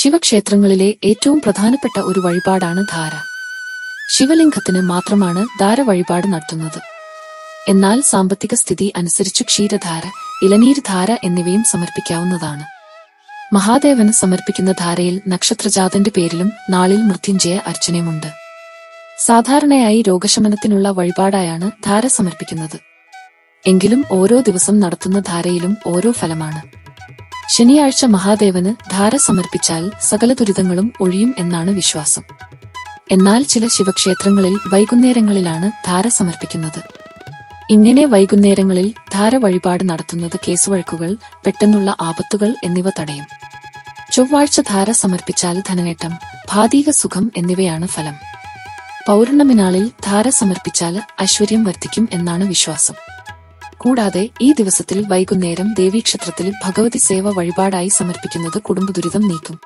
ശിവക്ഷേത്രങ്ങളിലെ ഏറ്റവും പ്രധാനപ്പെട്ട ഒരു വഴിപാടാണ് ധാര. ശിവലിംഗത്തിന് മാത്രമാണ് ധാര വഴിപാട് നടത്തുന്നത്. എന്നാൽ സാമ്പത്തിക സ്ഥിതി അനുസരിച്ച് ക്ഷീരധാര ഇളനീര് ധാര എന്നിവയും സമർപ്പിക്കാവുന്നതാണ്. മഹാദേവന് സമർപ്പിക്കുന്ന ധാരയിൽ നക്ഷത്രജാതന്റെ പേരിലും നാളിൽ മൃത്യുഞ്ജയ അർച്ചനയുമുണ്ട്. സാധാരണയായി രോഗശമനത്തിനുള്ള വഴിപാടായാണ് ധാര സമർപ്പിക്കുന്നത്. എങ്കിലും ഓരോ ദിവസം നടത്തുന്ന ധാരയിലും ഓരോ ഫലമാണ്. ശനിയാഴ്ച മഹാദേവന് ധാര സമർപ്പിച്ചാൽ സകല ദുരിതങ്ങളും ഒഴിയും എന്നാണ് വിശ്വാസം. എന്നാൽ ചില ശിവക്ഷേത്രങ്ങളിൽ വൈകുന്നേരങ്ങളിലാണ് ധാര സമർപ്പിക്കുന്നത് ഇങ്ങനെ വൈകുന്നേരങ്ങളിൽ ധാര വഴിപാട് നടത്തുന്നത് കേസുവഴക്കുകൾ പെട്ടെന്നുള്ള ആപത്തുകൾ എന്നിവ തടയും. ചൊവ്വാഴ്ച ധാര സമർപ്പിച്ചാൽ ധനനേട്ടം ഭാതീക സുഖം എന്നിവയാണ് ഫലം. പൗർണമിനാളിൽ ധാര സമർപ്പിച്ചാൽ ഐശ്വര്യം വർദ്ധിക്കും എന്നാണ് വിശ്വാസം. കൂടാതെ ഈ ദിവസത്തിൽ വൈകുന്നേരം ദേവീക്ഷേത്രത്തിൽ ഭഗവതി സേവ വഴിപാടായി സമർപ്പിക്കുന്നത് കുടുംബദുരിതം നീക്കും.